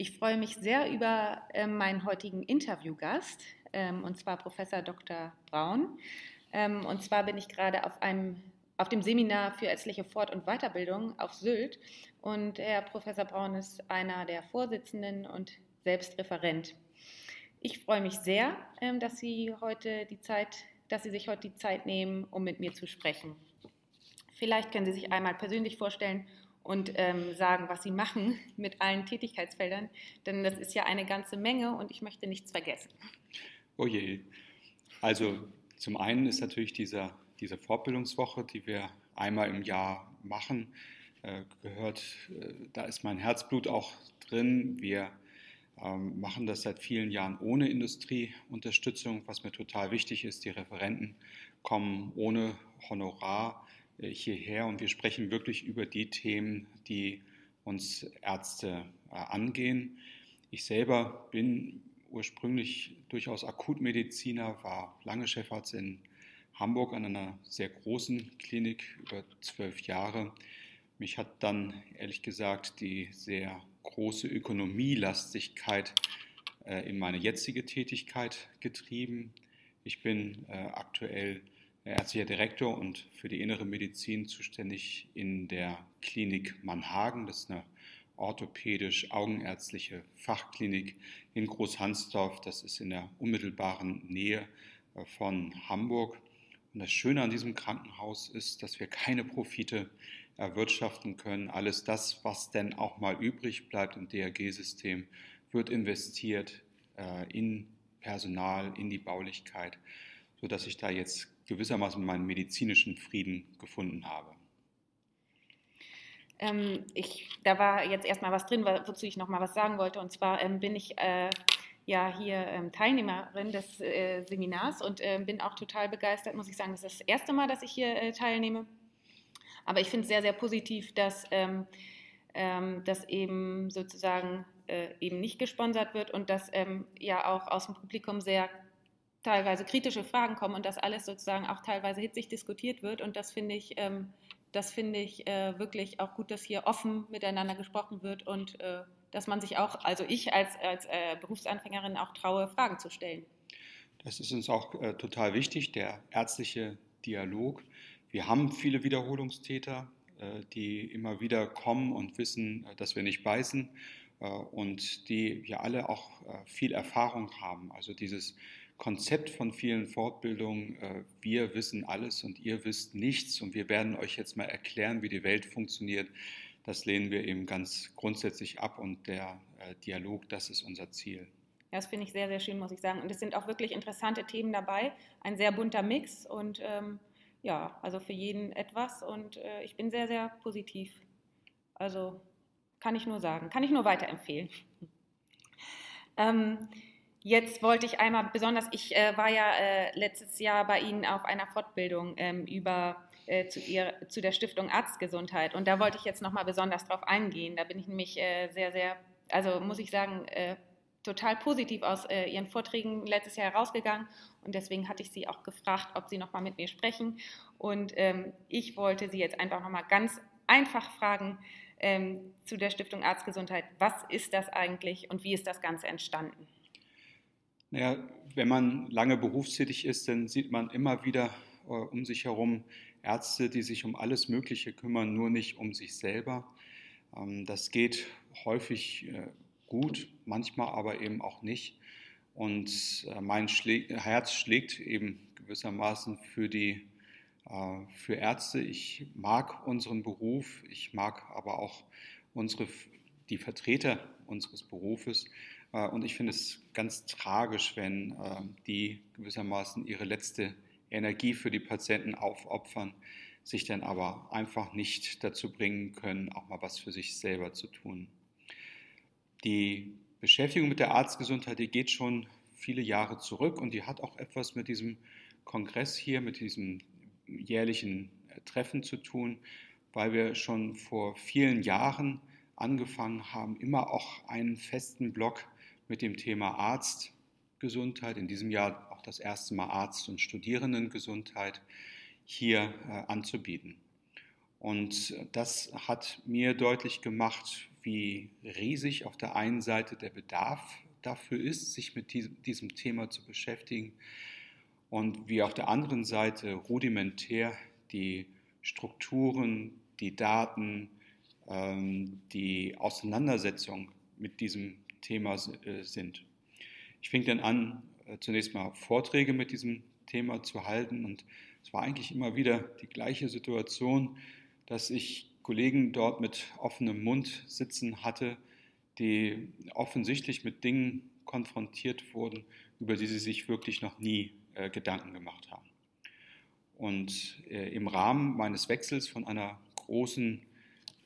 Ich freue mich sehr über äh, meinen heutigen Interviewgast, ähm, und zwar Professor Dr. Braun. Ähm, und zwar bin ich gerade auf einem auf dem Seminar für ärztliche Fort- und Weiterbildung auf Sylt. Und Herr Professor Braun ist einer der Vorsitzenden und selbst Referent. Ich freue mich sehr, ähm, dass Sie heute die Zeit, dass Sie sich heute die Zeit nehmen, um mit mir zu sprechen. Vielleicht können Sie sich einmal persönlich vorstellen und ähm, sagen, was Sie machen mit allen Tätigkeitsfeldern, denn das ist ja eine ganze Menge und ich möchte nichts vergessen. Oh je. Also zum einen ist natürlich dieser, diese Fortbildungswoche, die wir einmal im Jahr machen, äh, gehört, äh, da ist mein Herzblut auch drin. Wir ähm, machen das seit vielen Jahren ohne Industrieunterstützung, was mir total wichtig ist. Die Referenten kommen ohne Honorar hierher und wir sprechen wirklich über die Themen, die uns Ärzte äh, angehen. Ich selber bin ursprünglich durchaus Akutmediziner, war lange Chefarzt in Hamburg an einer sehr großen Klinik über zwölf Jahre. Mich hat dann ehrlich gesagt die sehr große Ökonomielastigkeit äh, in meine jetzige Tätigkeit getrieben. Ich bin äh, aktuell ärztlicher Direktor und für die innere Medizin zuständig in der Klinik Mannhagen. Das ist eine orthopädisch-augenärztliche Fachklinik in Großhansdorf. Das ist in der unmittelbaren Nähe äh, von Hamburg. Und das Schöne an diesem Krankenhaus ist, dass wir keine Profite erwirtschaften können. Alles das, was denn auch mal übrig bleibt im DRG-System, wird investiert äh, in Personal, in die Baulichkeit, sodass ich da jetzt gewissermaßen meinen medizinischen Frieden gefunden habe. Ähm, ich, da war jetzt erstmal was drin, wozu ich noch mal was sagen wollte. Und zwar ähm, bin ich äh, ja hier ähm, Teilnehmerin des äh, Seminars und äh, bin auch total begeistert, muss ich sagen. Das ist das erste Mal, dass ich hier äh, teilnehme. Aber ich finde es sehr, sehr positiv, dass ähm, ähm, das eben sozusagen äh, eben nicht gesponsert wird und dass ähm, ja auch aus dem Publikum sehr teilweise kritische Fragen kommen und dass alles sozusagen auch teilweise hitzig diskutiert wird. Und das finde ich, ähm, das finde ich äh, wirklich auch gut, dass hier offen miteinander gesprochen wird und äh, dass man sich auch, also ich als, als äh, Berufsanfängerin auch traue, Fragen zu stellen. Das ist uns auch äh, total wichtig, der ärztliche Dialog. Wir haben viele Wiederholungstäter, äh, die immer wieder kommen und wissen, äh, dass wir nicht beißen und die ja alle auch viel Erfahrung haben. Also dieses Konzept von vielen Fortbildungen, äh, wir wissen alles und ihr wisst nichts und wir werden euch jetzt mal erklären, wie die Welt funktioniert, das lehnen wir eben ganz grundsätzlich ab und der äh, Dialog, das ist unser Ziel. Ja, das finde ich sehr, sehr schön, muss ich sagen. Und es sind auch wirklich interessante Themen dabei, ein sehr bunter Mix und ähm, ja, also für jeden etwas und äh, ich bin sehr, sehr positiv. Also kann ich nur sagen, kann ich nur weiterempfehlen. ähm, Jetzt wollte ich einmal besonders, ich äh, war ja äh, letztes Jahr bei Ihnen auf einer Fortbildung ähm, über äh, zu, ihr, zu, der Stiftung Arztgesundheit und da wollte ich jetzt nochmal besonders drauf eingehen. Da bin ich nämlich äh, sehr, sehr, also muss ich sagen, äh, total positiv aus äh, Ihren Vorträgen letztes Jahr herausgegangen und deswegen hatte ich Sie auch gefragt, ob Sie nochmal mit mir sprechen und ähm, ich wollte Sie jetzt einfach nochmal ganz einfach fragen ähm, zu der Stiftung Arztgesundheit. Was ist das eigentlich und wie ist das Ganze entstanden? Naja, wenn man lange berufstätig ist, dann sieht man immer wieder äh, um sich herum Ärzte, die sich um alles Mögliche kümmern, nur nicht um sich selber. Ähm, das geht häufig äh, gut, manchmal aber eben auch nicht. Und äh, mein Schläg Herz schlägt eben gewissermaßen für die äh, für Ärzte. Ich mag unseren Beruf, ich mag aber auch unsere, die Vertreter unseres Berufes. Äh, und ich finde es ganz tragisch, wenn ähm, die gewissermaßen ihre letzte Energie für die Patienten aufopfern, sich dann aber einfach nicht dazu bringen können, auch mal was für sich selber zu tun. Die Beschäftigung mit der Arztgesundheit, die geht schon viele Jahre zurück und die hat auch etwas mit diesem Kongress hier, mit diesem jährlichen äh, Treffen zu tun, weil wir schon vor vielen Jahren angefangen haben, immer auch einen festen Block mit dem Thema Arztgesundheit, in diesem Jahr auch das erste Mal Arzt- und Studierendengesundheit hier äh, anzubieten. Und das hat mir deutlich gemacht, wie riesig auf der einen Seite der Bedarf dafür ist, sich mit diesem Thema zu beschäftigen und wie auf der anderen Seite rudimentär die Strukturen, die Daten, ähm, die Auseinandersetzung mit diesem Thema äh, sind. Ich fing dann an, äh, zunächst mal Vorträge mit diesem Thema zu halten und es war eigentlich immer wieder die gleiche Situation, dass ich Kollegen dort mit offenem Mund sitzen hatte, die offensichtlich mit Dingen konfrontiert wurden, über die sie sich wirklich noch nie äh, Gedanken gemacht haben. Und äh, im Rahmen meines Wechsels von einer großen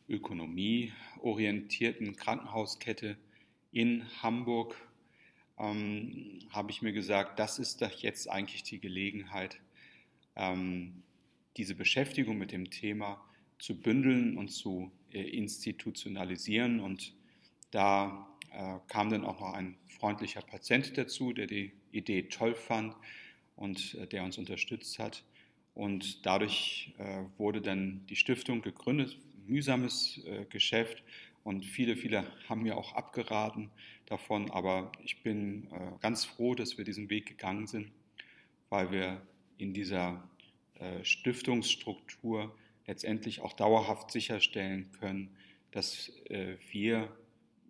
ökonomieorientierten Krankenhauskette in Hamburg ähm, habe ich mir gesagt, das ist doch jetzt eigentlich die Gelegenheit, ähm, diese Beschäftigung mit dem Thema zu bündeln und zu äh, institutionalisieren. Und da äh, kam dann auch noch ein freundlicher Patient dazu, der die Idee toll fand und äh, der uns unterstützt hat. Und dadurch äh, wurde dann die Stiftung gegründet, mühsames äh, Geschäft und viele, viele haben mir auch abgeraten davon, aber ich bin äh, ganz froh, dass wir diesen Weg gegangen sind, weil wir in dieser äh, Stiftungsstruktur letztendlich auch dauerhaft sicherstellen können, dass äh, wir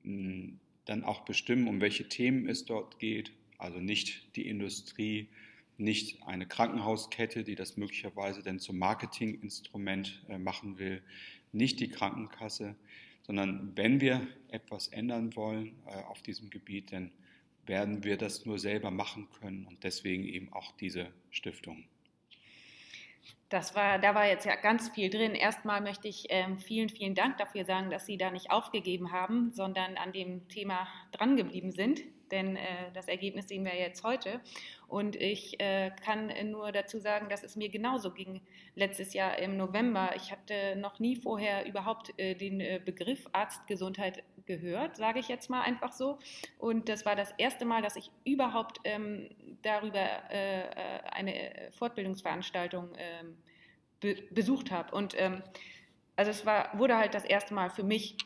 mh, dann auch bestimmen, um welche Themen es dort geht, also nicht die Industrie, nicht eine Krankenhauskette, die das möglicherweise dann zum Marketinginstrument äh, machen will, nicht die Krankenkasse, sondern wenn wir etwas ändern wollen äh, auf diesem Gebiet, dann werden wir das nur selber machen können und deswegen eben auch diese Stiftung. Das war, da war jetzt ja ganz viel drin. Erstmal möchte ich ähm, vielen, vielen Dank dafür sagen, dass Sie da nicht aufgegeben haben, sondern an dem Thema drangeblieben sind denn äh, das Ergebnis sehen wir jetzt heute. Und ich äh, kann nur dazu sagen, dass es mir genauso ging letztes Jahr im November. Ich hatte noch nie vorher überhaupt äh, den äh, Begriff Arztgesundheit gehört, sage ich jetzt mal einfach so. Und das war das erste Mal, dass ich überhaupt ähm, darüber äh, äh, eine Fortbildungsveranstaltung ähm, be besucht habe. Und ähm, also es war, wurde halt das erste Mal für mich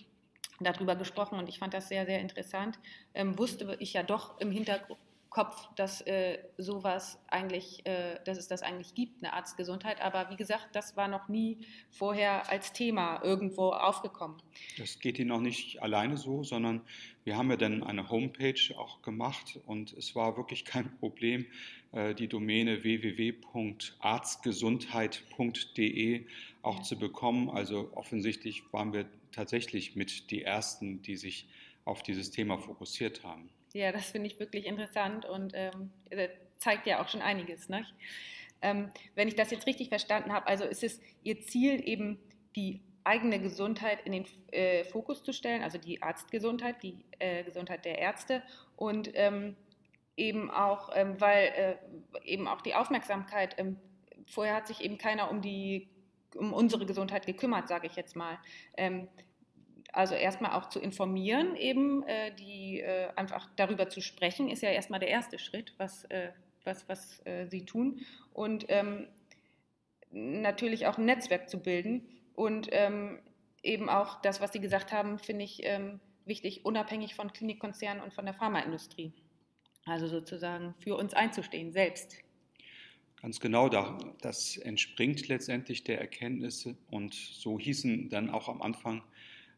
darüber gesprochen und ich fand das sehr, sehr interessant. Ähm, wusste ich ja doch im Hinterkopf, dass äh, sowas eigentlich, äh, dass es das eigentlich gibt, eine Arztgesundheit. Aber wie gesagt, das war noch nie vorher als Thema irgendwo aufgekommen. Das geht Ihnen auch nicht alleine so, sondern wir haben ja dann eine Homepage auch gemacht und es war wirklich kein Problem, äh, die Domäne www.arztgesundheit.de auch zu bekommen. Also offensichtlich waren wir tatsächlich mit die Ersten, die sich auf dieses Thema fokussiert haben. Ja, das finde ich wirklich interessant und ähm, äh, zeigt ja auch schon einiges. Ne? Ähm, wenn ich das jetzt richtig verstanden habe, also ist es Ihr Ziel eben die eigene Gesundheit in den äh, Fokus zu stellen, also die Arztgesundheit, die äh, Gesundheit der Ärzte und ähm, eben auch, ähm, weil äh, eben auch die Aufmerksamkeit, ähm, vorher hat sich eben keiner um die um unsere Gesundheit gekümmert, sage ich jetzt mal. Ähm, also erstmal auch zu informieren, eben äh, die äh, einfach darüber zu sprechen, ist ja erstmal der erste Schritt, was, äh, was, was äh, sie tun. Und ähm, natürlich auch ein Netzwerk zu bilden. Und ähm, eben auch das, was Sie gesagt haben, finde ich ähm, wichtig, unabhängig von Klinikkonzernen und von der Pharmaindustrie. Also sozusagen für uns einzustehen, selbst. Ganz genau, das entspringt letztendlich der Erkenntnisse und so hießen dann auch am Anfang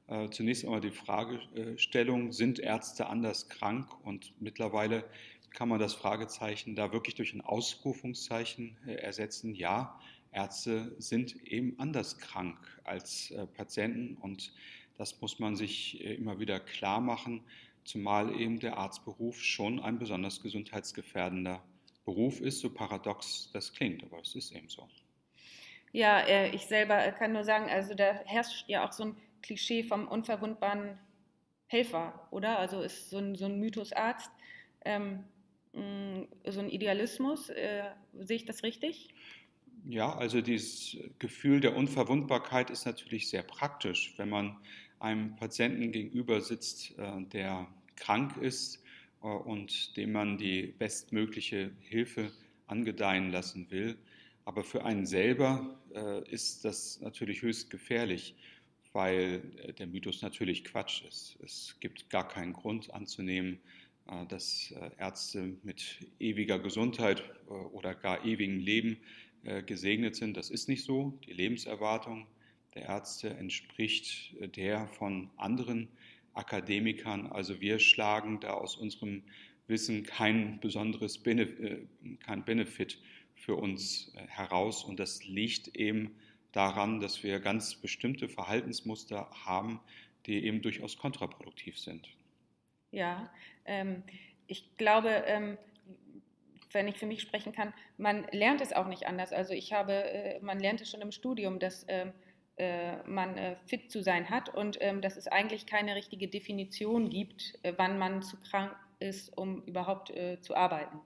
äh, zunächst einmal die Fragestellung, sind Ärzte anders krank? Und mittlerweile kann man das Fragezeichen da wirklich durch ein Ausrufungszeichen äh, ersetzen. Ja, Ärzte sind eben anders krank als äh, Patienten und das muss man sich äh, immer wieder klar machen, zumal eben der Arztberuf schon ein besonders gesundheitsgefährdender Beruf ist, so paradox das klingt, aber es ist eben so. Ja, äh, ich selber äh, kann nur sagen, also da herrscht ja auch so ein Klischee vom unverwundbaren Helfer, oder? Also ist so ein, so ein Mythos Arzt, ähm, mm, so ein Idealismus. Äh, sehe ich das richtig? Ja, also dieses Gefühl der Unverwundbarkeit ist natürlich sehr praktisch, wenn man einem Patienten gegenüber sitzt, äh, der krank ist und dem man die bestmögliche Hilfe angedeihen lassen will. Aber für einen selber äh, ist das natürlich höchst gefährlich, weil äh, der Mythos natürlich Quatsch ist. Es gibt gar keinen Grund anzunehmen, äh, dass äh, Ärzte mit ewiger Gesundheit oder gar ewigem Leben gesegnet sind. Das ist nicht so. Die Lebenserwartung der Ärzte entspricht der von anderen Akademikern. Also wir schlagen da aus unserem Wissen kein besonderes Benefit, kein Benefit für uns heraus. Und das liegt eben daran, dass wir ganz bestimmte Verhaltensmuster haben, die eben durchaus kontraproduktiv sind. Ja, ähm, ich glaube, ähm, wenn ich für mich sprechen kann, man lernt es auch nicht anders. Also ich habe, äh, man lernt es schon im Studium, dass ähm, äh, man äh, fit zu sein hat und ähm, dass es eigentlich keine richtige Definition gibt, äh, wann man zu krank ist, um überhaupt äh, zu arbeiten.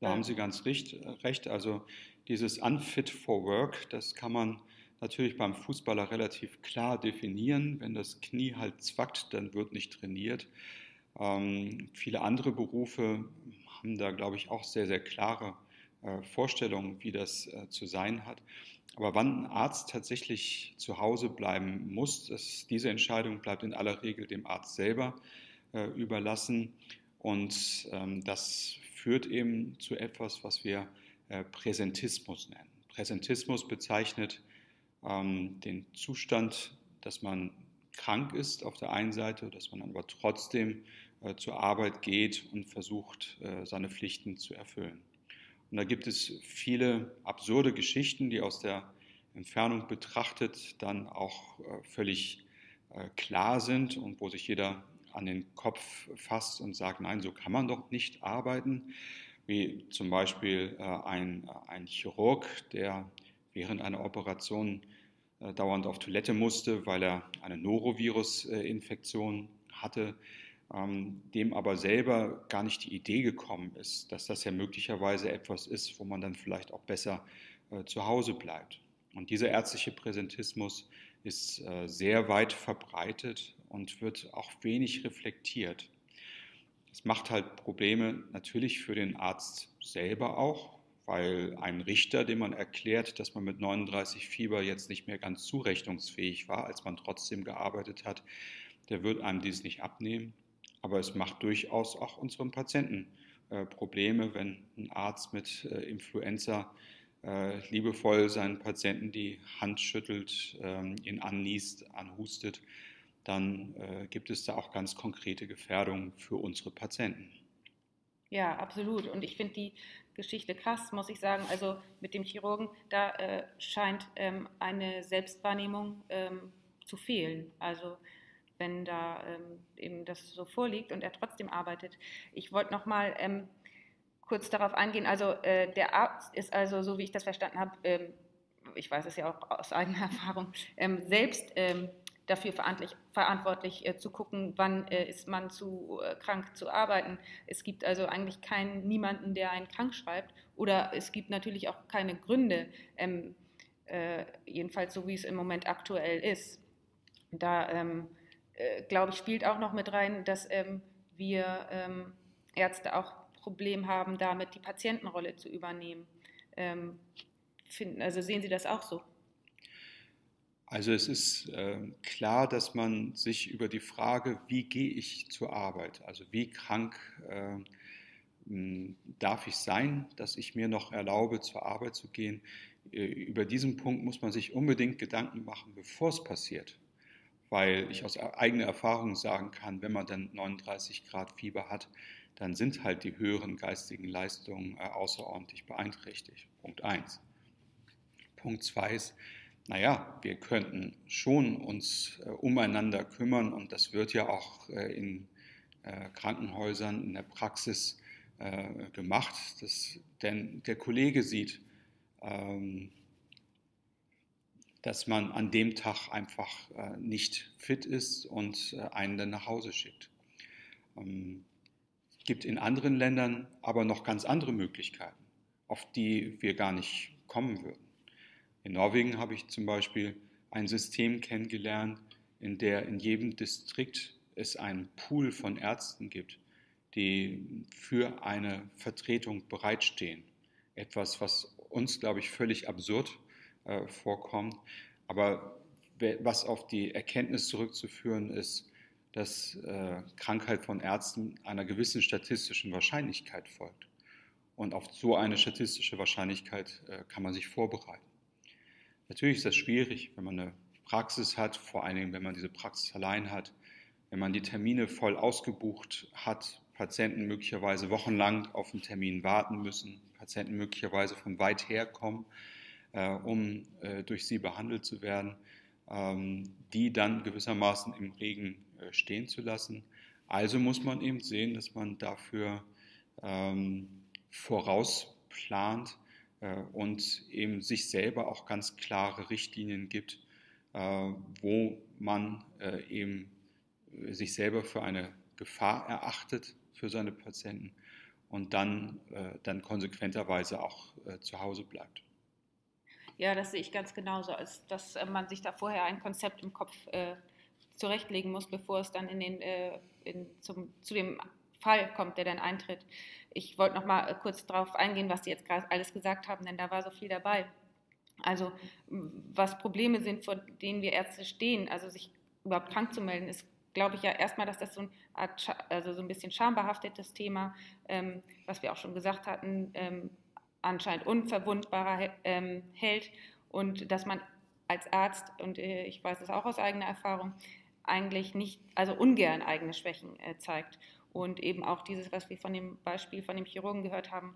Da haben Sie ganz recht. recht. Also dieses Unfit for Work, das kann man natürlich beim Fußballer relativ klar definieren. Wenn das Knie halt zwackt, dann wird nicht trainiert. Ähm, viele andere Berufe haben da, glaube ich, auch sehr, sehr klare äh, Vorstellungen, wie das äh, zu sein hat. Aber wann ein Arzt tatsächlich zu Hause bleiben muss, das, diese Entscheidung bleibt in aller Regel dem Arzt selber äh, überlassen. Und ähm, das führt eben zu etwas, was wir äh, Präsentismus nennen. Präsentismus bezeichnet ähm, den Zustand, dass man krank ist auf der einen Seite, dass man aber trotzdem äh, zur Arbeit geht und versucht, äh, seine Pflichten zu erfüllen. Und da gibt es viele absurde Geschichten, die aus der Entfernung betrachtet dann auch äh, völlig äh, klar sind und wo sich jeder an den Kopf fasst und sagt, nein, so kann man doch nicht arbeiten. Wie zum Beispiel äh, ein, ein Chirurg, der während einer Operation dauernd auf Toilette musste, weil er eine Norovirus-Infektion hatte, dem aber selber gar nicht die Idee gekommen ist, dass das ja möglicherweise etwas ist, wo man dann vielleicht auch besser äh, zu Hause bleibt. Und dieser ärztliche Präsentismus ist sehr weit verbreitet und wird auch wenig reflektiert. Es macht halt Probleme natürlich für den Arzt selber auch, weil ein Richter, dem man erklärt, dass man mit 39 Fieber jetzt nicht mehr ganz zurechnungsfähig war, als man trotzdem gearbeitet hat, der wird einem dies nicht abnehmen. Aber es macht durchaus auch unseren Patienten äh, Probleme, wenn ein Arzt mit äh, Influenza äh, liebevoll seinen Patienten die Hand schüttelt, ähm, ihn anniest, anhustet dann äh, gibt es da auch ganz konkrete Gefährdungen für unsere Patienten. Ja, absolut. Und ich finde die Geschichte krass, muss ich sagen. Also mit dem Chirurgen, da äh, scheint ähm, eine Selbstwahrnehmung ähm, zu fehlen. Also wenn da ähm, eben das so vorliegt und er trotzdem arbeitet. Ich wollte noch mal ähm, kurz darauf eingehen. Also äh, der Arzt ist also, so wie ich das verstanden habe, ähm, ich weiß es ja auch aus eigener Erfahrung, ähm, selbst dafür verantwortlich, verantwortlich äh, zu gucken, wann äh, ist man zu äh, krank zu arbeiten. Es gibt also eigentlich keinen, niemanden, der einen krank schreibt. Oder es gibt natürlich auch keine Gründe, ähm, äh, jedenfalls so wie es im Moment aktuell ist. Da, ähm, äh, glaube ich, spielt auch noch mit rein, dass ähm, wir ähm, Ärzte auch Problem haben, damit die Patientenrolle zu übernehmen. Ähm, finden, also sehen Sie das auch so? Also es ist äh, klar, dass man sich über die Frage, wie gehe ich zur Arbeit, also wie krank äh, darf ich sein, dass ich mir noch erlaube, zur Arbeit zu gehen, äh, über diesen Punkt muss man sich unbedingt Gedanken machen, bevor es passiert. Weil ich aus eigener Erfahrung sagen kann, wenn man dann 39 Grad Fieber hat, dann sind halt die höheren geistigen Leistungen äh, außerordentlich beeinträchtigt. Punkt 1. Punkt 2 ist, naja, wir könnten schon uns äh, umeinander kümmern und das wird ja auch äh, in äh, Krankenhäusern, in der Praxis gemacht, dass, denn der Kollege sieht, ähm, dass man an dem Tag einfach äh, nicht fit ist und äh, einen dann nach Hause schickt. Ähm, gibt in anderen Ländern aber noch ganz andere Möglichkeiten, auf die wir gar nicht kommen würden. In Norwegen habe ich zum Beispiel ein System kennengelernt, in der in jedem Distrikt es einen Pool von Ärzten gibt, die für eine Vertretung bereitstehen. Etwas, was uns, glaube ich, völlig absurd äh, vorkommt. Aber was auf die Erkenntnis zurückzuführen ist, dass äh, Krankheit von Ärzten einer gewissen statistischen Wahrscheinlichkeit folgt. Und auf so eine statistische Wahrscheinlichkeit äh, kann man sich vorbereiten. Natürlich ist das schwierig, wenn man eine Praxis hat, vor allen Dingen, wenn man diese Praxis allein hat, wenn man die Termine voll ausgebucht hat, Patienten möglicherweise wochenlang auf einen Termin warten müssen, Patienten möglicherweise von weit her kommen, um äh, durch sie behandelt zu werden, ähm, die dann gewissermaßen im Regen äh, stehen zu lassen. Also muss man eben sehen, dass man dafür ähm, vorausplant äh, und eben sich selber auch ganz klare Richtlinien gibt, äh, wo man äh, eben sich selber für eine Gefahr erachtet für seine Patienten und dann, dann konsequenterweise auch zu Hause bleibt. Ja, das sehe ich ganz genauso, als dass man sich da vorher ein Konzept im Kopf äh, zurechtlegen muss, bevor es dann in den, äh, in zum, zu dem Fall kommt, der dann eintritt. Ich wollte noch mal kurz darauf eingehen, was Sie jetzt gerade alles gesagt haben, denn da war so viel dabei. Also was Probleme sind, vor denen wir Ärzte stehen, also sich überhaupt krank zu melden, ist, glaube ich, ja erstmal, dass das so ein, Art, also so ein bisschen schambehaftetes Thema, ähm, was wir auch schon gesagt hatten, ähm, anscheinend unverwundbarer ähm, hält und dass man als Arzt, und äh, ich weiß es auch aus eigener Erfahrung, eigentlich nicht, also ungern eigene Schwächen äh, zeigt. Und eben auch dieses, was wir von dem Beispiel von dem Chirurgen gehört haben,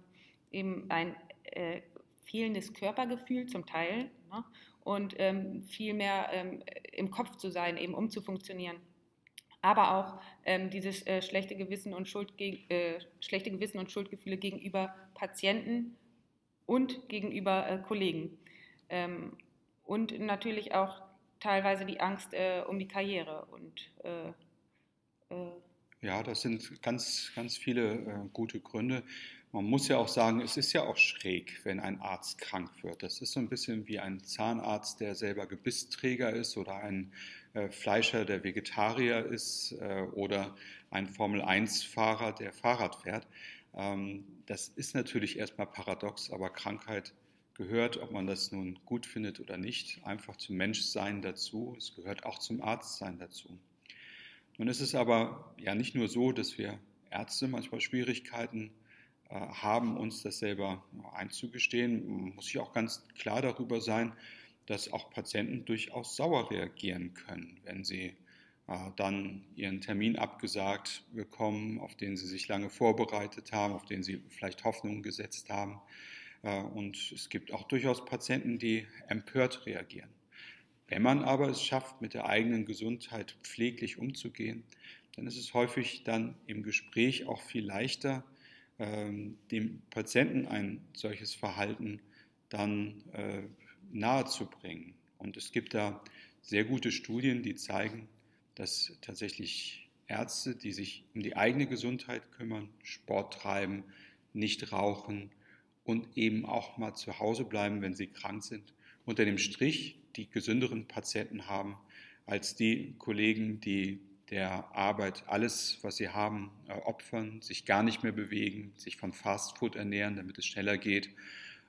eben ein äh, fehlendes Körpergefühl zum Teil ne? und ähm, viel mehr ähm, im Kopf zu sein, eben um zu funktionieren. Aber auch ähm, dieses äh, schlechte, Gewissen und äh, schlechte Gewissen und Schuldgefühle gegenüber Patienten und gegenüber äh, Kollegen. Ähm, und natürlich auch teilweise die Angst äh, um die Karriere. Und, äh, äh, ja, das sind ganz, ganz viele äh, gute Gründe. Man muss ja auch sagen, es ist ja auch schräg, wenn ein Arzt krank wird. Das ist so ein bisschen wie ein Zahnarzt, der selber Gebissträger ist oder ein äh, Fleischer, der Vegetarier ist äh, oder ein Formel-1-Fahrer, der Fahrrad fährt. Ähm, das ist natürlich erstmal paradox, aber Krankheit gehört, ob man das nun gut findet oder nicht, einfach zum Menschsein dazu. Es gehört auch zum Arztsein dazu. Nun ist es aber ja nicht nur so, dass wir Ärzte manchmal Schwierigkeiten äh, haben, uns das selber einzugestehen. Man muss sich auch ganz klar darüber sein, dass auch Patienten durchaus sauer reagieren können, wenn sie dann ihren Termin abgesagt bekommen, auf den sie sich lange vorbereitet haben, auf den sie vielleicht Hoffnungen gesetzt haben. Äh, und es gibt auch durchaus Patienten, die empört reagieren. Wenn man aber es schafft, mit der eigenen Gesundheit pfleglich umzugehen, dann ist es häufig dann im Gespräch auch viel leichter, ähm, dem Patienten ein solches Verhalten dann äh, nahezubringen. Und es gibt da sehr gute Studien, die zeigen, dass tatsächlich Ärzte, die sich um die eigene Gesundheit kümmern, Sport treiben, nicht rauchen, und eben auch mal zu Hause bleiben, wenn sie krank sind. Unter dem Strich die gesünderen Patienten haben als die Kollegen, die der Arbeit alles, was sie haben, opfern, sich gar nicht mehr bewegen, sich von Fastfood ernähren, damit es schneller geht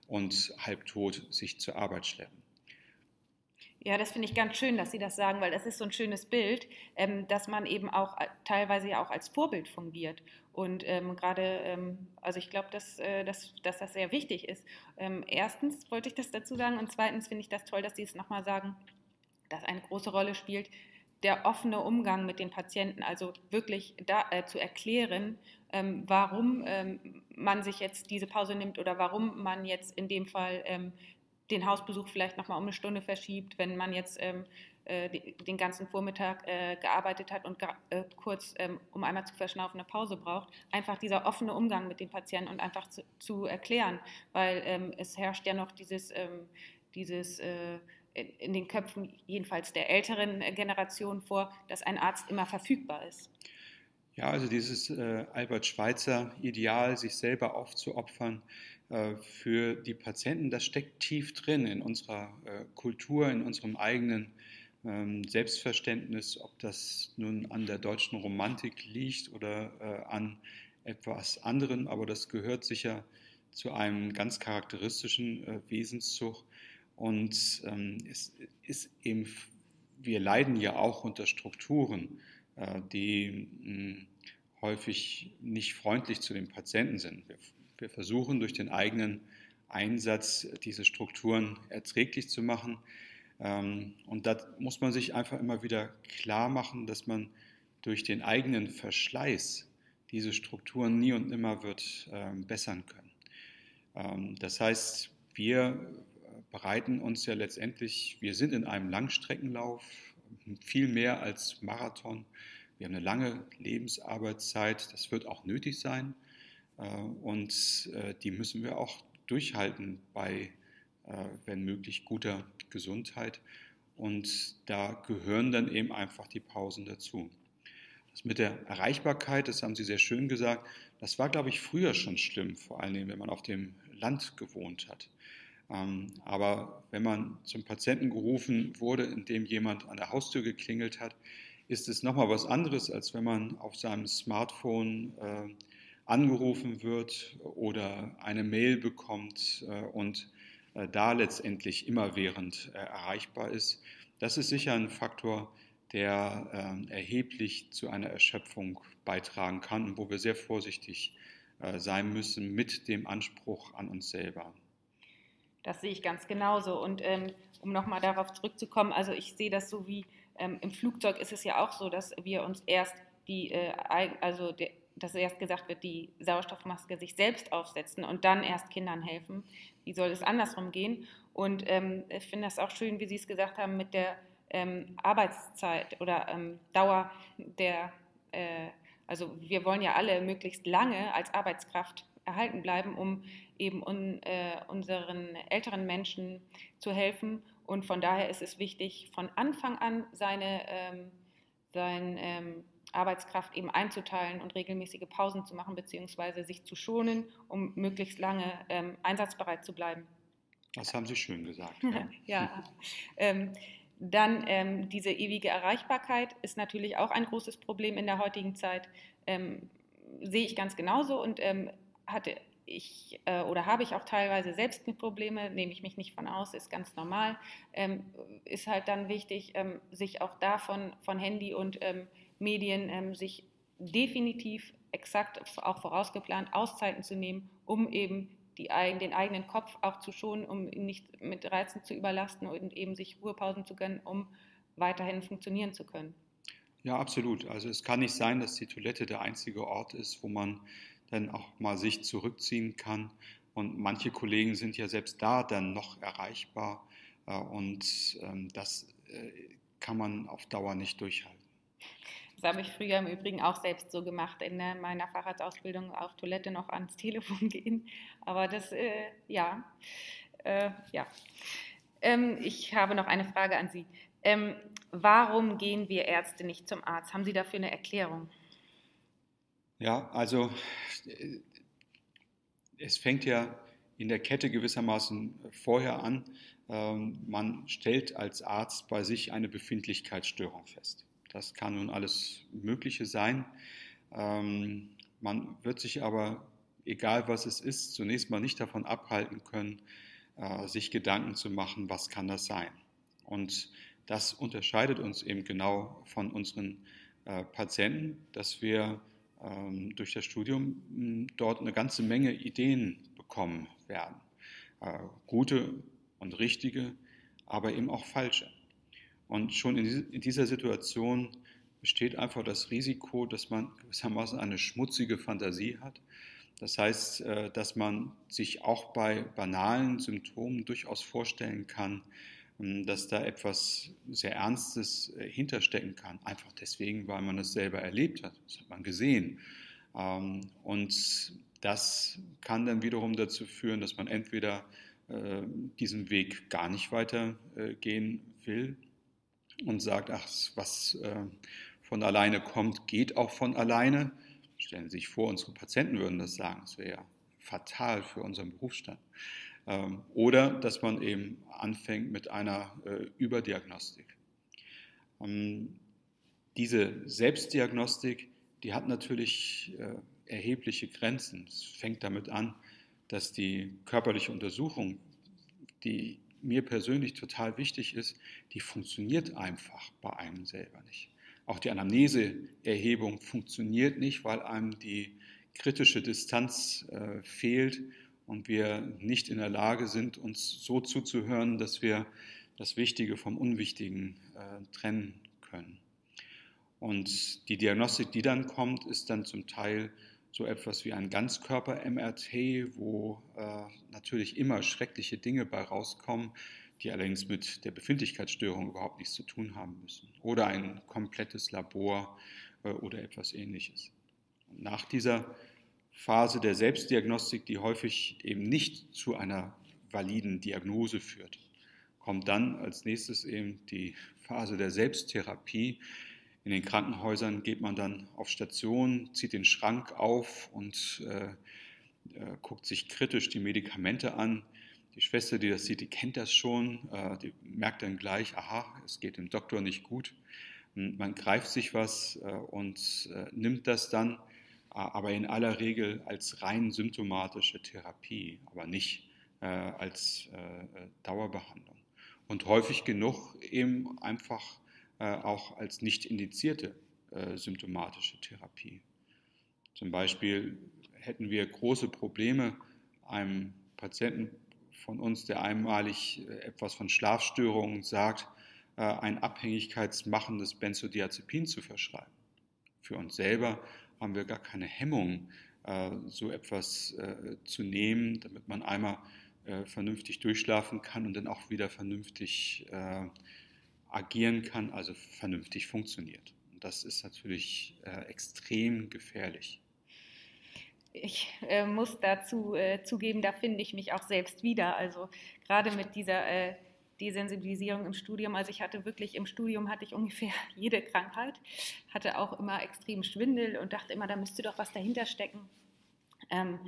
und halbtot sich zur Arbeit schleppen. Ja, das finde ich ganz schön, dass Sie das sagen, weil das ist so ein schönes Bild, ähm, dass man eben auch äh, teilweise ja auch als Vorbild fungiert. Und ähm, gerade, ähm, also ich glaube, dass, äh, dass, dass das sehr wichtig ist. Ähm, erstens wollte ich das dazu sagen und zweitens finde ich das toll, dass Sie es nochmal sagen, dass eine große Rolle spielt, der offene Umgang mit den Patienten, also wirklich da, äh, zu erklären, ähm, warum ähm, man sich jetzt diese Pause nimmt oder warum man jetzt in dem Fall den Hausbesuch vielleicht nochmal um eine Stunde verschiebt, wenn man jetzt ähm, äh, den ganzen Vormittag äh, gearbeitet hat und äh, kurz, ähm, um einmal zu verschnaufen, eine Pause braucht. Einfach dieser offene Umgang mit den Patienten und einfach zu, zu erklären, weil ähm, es herrscht ja noch dieses, ähm, dieses äh, in den Köpfen jedenfalls der älteren Generation vor, dass ein Arzt immer verfügbar ist. Ja, also dieses äh, Albert Schweitzer Ideal, sich selber aufzuopfern, äh, für die Patienten, das steckt tief drin in unserer äh, Kultur, in unserem eigenen ähm, Selbstverständnis, ob das nun an der deutschen Romantik liegt oder äh, an etwas anderem, aber das gehört sicher zu einem ganz charakteristischen Wesenszug. Und ähm, es ist eben wir leiden ja auch unter Strukturen, äh, die hm, häufig nicht freundlich zu den Patienten sind. Wir, wir versuchen durch den eigenen Einsatz diese Strukturen erträglich zu machen. Ähm, und da muss man sich einfach immer wieder klar machen, dass man durch den eigenen Verschleiß diese Strukturen nie und nimmer wird ähm, bessern können. Ähm, das heißt, wir bereiten uns ja letztendlich, wir sind in einem Langstreckenlauf, viel mehr als Marathon. Wir haben eine lange Lebensarbeitszeit, das wird auch nötig sein und äh, die müssen wir auch durchhalten bei, äh, wenn möglich, guter Gesundheit. Und da gehören dann eben einfach die Pausen dazu. Das mit der Erreichbarkeit, das haben Sie sehr schön gesagt, das war, glaube ich, früher schon schlimm, vor Dingen, wenn man auf dem Land gewohnt hat. Ähm, aber wenn man zum Patienten gerufen wurde, indem jemand an der Haustür geklingelt hat, ist es nochmal was anderes, als wenn man auf seinem Smartphone äh, angerufen wird oder eine Mail bekommt äh, und äh, da letztendlich immerwährend erreichbar ist. Das ist sicher ein Faktor, der erheblich zu einer Erschöpfung beitragen kann und wo wir sehr vorsichtig sein müssen mit dem Anspruch an uns selber. Das sehe ich ganz genauso. Und ähm, um nochmal darauf zurückzukommen, also ich sehe das so wie ähm, im Flugzeug ist es ja auch so, dass wir uns erst die, äh, also der, dass erst gesagt wird, die Sauerstoffmaske sich selbst aufsetzen und dann erst Kindern helfen. Wie soll es andersrum gehen? Und ähm, ich finde das auch schön, wie Sie es gesagt haben, mit der ähm, Arbeitszeit oder ähm, Dauer der, äh, also wir wollen ja alle möglichst lange als Arbeitskraft erhalten bleiben, um eben un, äh, unseren älteren Menschen zu helfen. Und von daher ist es wichtig, von Anfang an seine, ähm, seine ähm, Arbeitskraft eben einzuteilen und regelmäßige Pausen zu machen, beziehungsweise sich zu schonen, um möglichst lange ähm, einsatzbereit zu bleiben. Das haben Sie schön gesagt. Ja. ja. Ähm, dann ähm, diese ewige Erreichbarkeit ist natürlich auch ein großes Problem in der heutigen Zeit. Ähm, sehe ich ganz genauso und ähm, hatte ich äh, oder habe ich auch teilweise selbst mit Probleme, nehme ich mich nicht von aus, ist ganz normal. Ähm, ist halt dann wichtig, sich auch davon von Handy und Medien ähm, sich definitiv exakt auch vorausgeplant Auszeiten zu nehmen, um eben die, den eigenen Kopf auch zu schonen, um ihn nicht mit Reizen zu überlasten und eben sich Ruhepausen zu gönnen, um weiterhin funktionieren zu können. Ja, absolut. Also es kann nicht sein, dass die Toilette der einzige Ort ist, wo man dann auch mal sich zurückziehen kann. Und manche Kollegen sind ja selbst da dann noch erreichbar. Äh, und ähm, das äh, kann man auf Dauer nicht durchhalten. Das habe ich früher im Übrigen auch selbst so gemacht, in meiner Fahrradsausbildung auf Toilette noch ans Telefon gehen. Aber das, äh, ja, äh, ja. Ähm, ich habe noch eine Frage an Sie. Ähm, warum gehen wir Ärzte nicht zum Arzt? Haben Sie dafür eine Erklärung? Ja, also es fängt ja in der Kette gewissermaßen vorher an. Ähm, man stellt als Arzt bei sich eine Befindlichkeitsstörung fest. Das kann nun alles Mögliche sein. Ähm, man wird sich aber, egal was es ist, zunächst mal nicht davon abhalten können, äh, sich Gedanken zu machen, was kann das sein. Und das unterscheidet uns eben genau von unseren äh, Patienten, dass wir ähm, durch das Studium hm, dort eine ganze Menge Ideen bekommen werden. Äh, gute und richtige, aber eben auch falsche. Und schon in dieser Situation besteht einfach das Risiko, dass man gewissermaßen eine schmutzige Fantasie hat. Das heißt, äh, dass man sich auch bei banalen Symptomen durchaus vorstellen kann, ähm, dass da etwas sehr Ernstes äh, hinterstecken kann. Einfach deswegen, weil man es selber erlebt hat. Das hat man gesehen. Ähm, und das kann dann wiederum dazu führen, dass man entweder äh, diesen Weg gar nicht weitergehen will und sagt, ach, was von alleine kommt, geht auch von alleine. Stellen Sie sich vor, unsere Patienten würden das sagen. Das wäre ja fatal für unseren Berufsstand. Ähm, oder dass man eben anfängt mit einer äh, Überdiagnostik. Ähm, diese Selbstdiagnostik, die hat natürlich äh, erhebliche Grenzen. Es fängt damit an, dass die körperliche Untersuchung, die mir persönlich total wichtig ist, die funktioniert einfach bei einem selber nicht. Auch die Anamneseerhebung funktioniert nicht, weil einem die kritische Distanz äh, fehlt und wir nicht in der Lage sind, uns so zuzuhören, dass wir das Wichtige vom Unwichtigen äh, trennen können. Und die Diagnostik, die dann kommt, ist dann zum Teil so etwas wie ein Ganzkörper-MRT, wo äh, natürlich immer schreckliche Dinge bei rauskommen, die allerdings mit der Befindlichkeitsstörung überhaupt nichts zu tun haben müssen. Oder ein komplettes Labor äh, oder etwas ähnliches. Nach dieser Phase der Selbstdiagnostik, die häufig eben nicht zu einer validen Diagnose führt, kommt dann als nächstes eben die Phase der Selbsttherapie, in den Krankenhäusern geht man dann auf Station, zieht den Schrank auf und äh, äh, guckt sich kritisch die Medikamente an. Die Schwester, die das sieht, die kennt das schon, äh, die merkt dann gleich, aha, es geht dem Doktor nicht gut. Man greift sich was äh, und äh, nimmt das dann, aber in aller Regel als rein symptomatische Therapie, aber nicht äh, als Dauerbehandlung. Und häufig genug eben einfach auch als nicht indizierte äh, symptomatische Therapie. Zum Beispiel hätten wir große Probleme, einem Patienten von uns, der einmalig äh, etwas von Schlafstörungen sagt, ein abhängigkeitsmachendes Benzodiazepin zu verschreiben. Für uns selber haben wir gar keine Hemmung, so etwas zu nehmen, damit man einmal vernünftig durchschlafen kann und dann auch wieder vernünftig agieren kann, also vernünftig funktioniert. Und das ist natürlich äh, extrem gefährlich. Ich äh, muss dazu äh, zugeben, da finde ich mich auch selbst wieder. Also gerade mit dieser äh, Desensibilisierung im Studium. Also ich hatte wirklich im Studium hatte ich ungefähr jede Krankheit, hatte auch immer extrem Schwindel und dachte immer, da müsste doch was dahinter stecken. Ähm,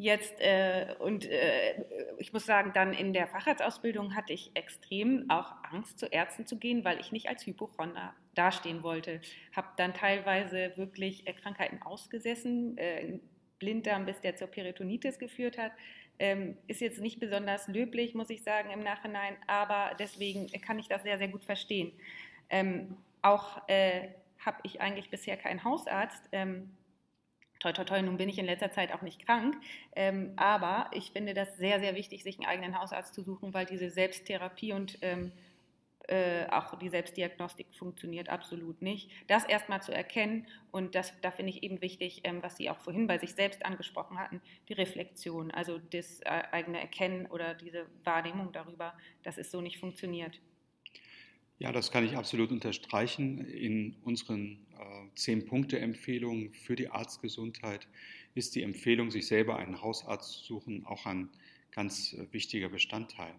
Jetzt, äh, und äh, ich muss sagen, dann in der Facharztausbildung hatte ich extrem auch Angst, zu Ärzten zu gehen, weil ich nicht als Hypochonder dastehen wollte. Habe dann teilweise wirklich Krankheiten ausgesessen, äh, Blinddarm, bis der zur Peritonitis geführt hat. Ähm, ist jetzt nicht besonders löblich, muss ich sagen, im Nachhinein, aber deswegen kann ich das sehr, sehr gut verstehen. Ähm, auch äh, habe ich eigentlich bisher keinen Hausarzt. Ähm, toi, toi, toi, nun bin ich in letzter Zeit auch nicht krank. Ähm, aber ich finde das sehr, sehr wichtig, sich einen eigenen Hausarzt zu suchen, weil diese Selbsttherapie und ähm, äh, auch die Selbstdiagnostik funktioniert absolut nicht. Das erstmal zu erkennen und das, da finde ich eben wichtig, ähm, was Sie auch vorhin bei sich selbst angesprochen hatten, die Reflexion, also das äh, eigene Erkennen oder diese Wahrnehmung darüber, dass es so nicht funktioniert. Ja, das kann ich absolut unterstreichen. In unseren äh, Zehn-Punkte-Empfehlungen für die Arztgesundheit ist die Empfehlung, sich selber einen Hausarzt zu suchen, auch ein ganz äh, wichtiger Bestandteil.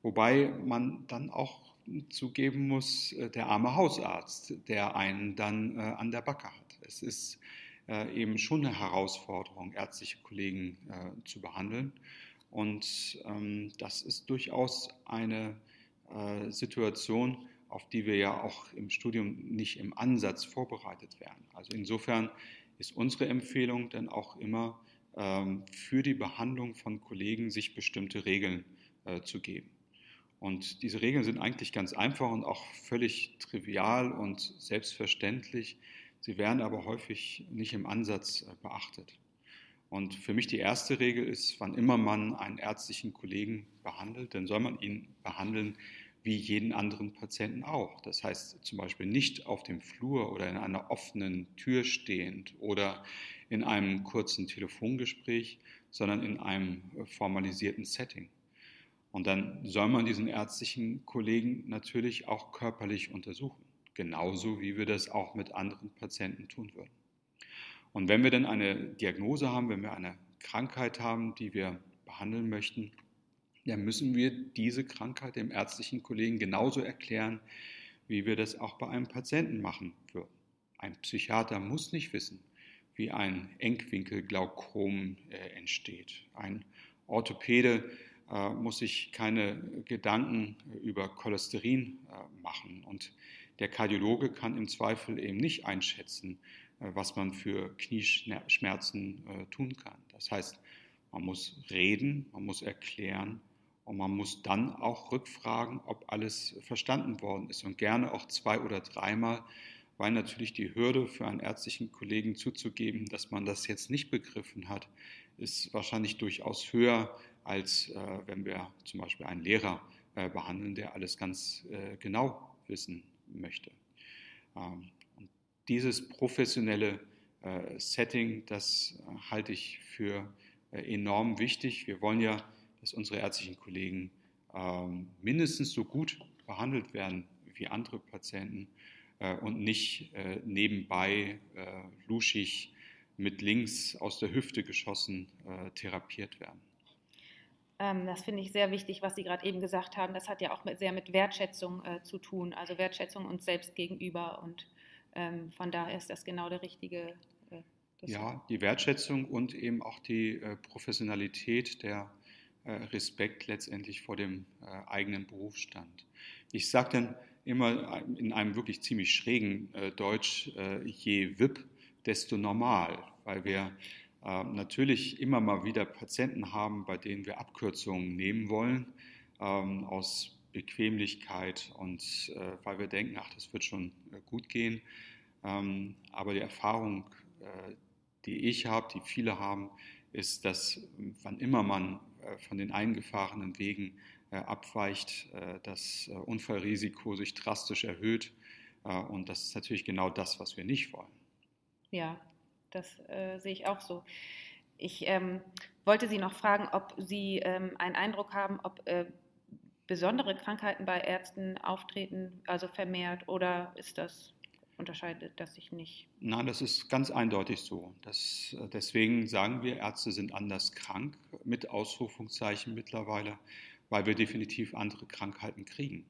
Wobei man dann auch zugeben muss, äh, der arme Hausarzt, der einen dann äh, an der Backe hat. Es ist äh, eben schon eine Herausforderung, ärztliche Kollegen äh, zu behandeln. Und ähm, das ist durchaus eine äh, Situation, auf die wir ja auch im Studium nicht im Ansatz vorbereitet werden. Also insofern ist unsere Empfehlung dann auch immer ähm, für die Behandlung von Kollegen sich bestimmte Regeln äh, zu geben. Und diese Regeln sind eigentlich ganz einfach und auch völlig trivial und selbstverständlich. Sie werden aber häufig nicht im Ansatz äh, beachtet. Und für mich die erste Regel ist, wann immer man einen ärztlichen Kollegen behandelt, dann soll man ihn behandeln wie jeden anderen Patienten auch. Das heißt zum Beispiel nicht auf dem Flur oder in einer offenen Tür stehend oder in einem kurzen Telefongespräch, sondern in einem formalisierten Setting. Und dann soll man diesen ärztlichen Kollegen natürlich auch körperlich untersuchen, genauso wie wir das auch mit anderen Patienten tun würden. Und wenn wir dann eine Diagnose haben, wenn wir eine Krankheit haben, die wir behandeln möchten, ja, müssen wir diese Krankheit dem ärztlichen Kollegen genauso erklären, wie wir das auch bei einem Patienten machen würden. Ein Psychiater muss nicht wissen, wie ein Engwinkelglaukom äh, entsteht. Ein Orthopäde äh, muss sich keine Gedanken über Cholesterin äh, machen. Und der Kardiologe kann im Zweifel eben nicht einschätzen, äh, was man für Knieschmerzen äh, tun kann. Das heißt, man muss reden, man muss erklären Und man muss dann auch rückfragen, ob alles verstanden worden ist und gerne auch zwei oder dreimal, weil natürlich die Hürde für einen ärztlichen Kollegen zuzugeben, dass man das jetzt nicht begriffen hat, ist wahrscheinlich durchaus höher, als äh, wenn wir zum Beispiel einen Lehrer äh, behandeln, der alles ganz äh, genau wissen möchte. Ähm, dieses professionelle äh, Setting, das halte ich für äh, enorm wichtig. Wir wollen ja dass unsere ärztlichen Kollegen ähm, mindestens so gut behandelt werden wie andere Patienten äh, und nicht äh, nebenbei äh, luschig mit links aus der Hüfte geschossen äh, therapiert werden. Ähm, das finde ich sehr wichtig, was Sie gerade eben gesagt haben. Das hat ja auch mit, sehr mit Wertschätzung äh, zu tun, also Wertschätzung uns selbst gegenüber. Und ähm, von daher ist das genau der richtige. Äh, ja, die Wertschätzung und eben auch die Professionalität der Respekt letztendlich vor dem äh, eigenen Berufsstand. Ich sage dann immer in einem wirklich ziemlich schrägen äh, Deutsch, je WIP, desto normal, weil wir natürlich immer mal wieder Patienten haben, bei denen wir Abkürzungen nehmen wollen, ähm, aus Bequemlichkeit und weil wir denken, ach, das wird schon gut gehen. Ähm, aber die Erfahrung, die ich habe, die viele haben, ist, dass wann immer man äh, von den eingefahrenen Wegen äh, abweicht, äh, das Unfallrisiko sich drastisch erhöht. Und das ist natürlich genau das, was wir nicht wollen. Ja, das äh, sehe ich auch so. Ich ähm, wollte Sie noch fragen, ob Sie ähm, einen Eindruck haben, ob äh, besondere Krankheiten bei Ärzten auftreten, also vermehrt, oder ist das unterscheidet das sich nicht? Nein, das ist ganz eindeutig so. Das, äh, deswegen sagen wir, Ärzte sind anders krank mit Ausrufungszeichen mittlerweile, weil wir definitiv andere Krankheiten kriegen.